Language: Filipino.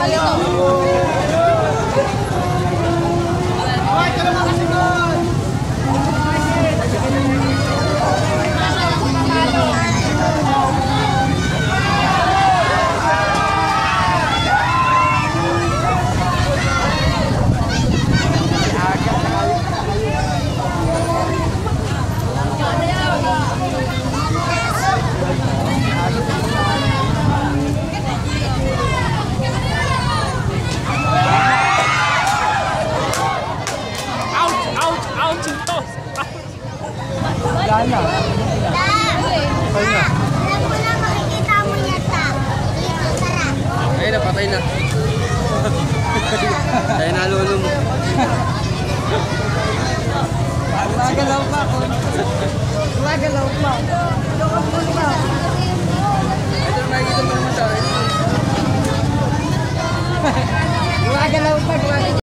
他领导 Patay na. Na makikita mo yata. Dito, tara. Ayun na, patay na. Tayo na lolo mo.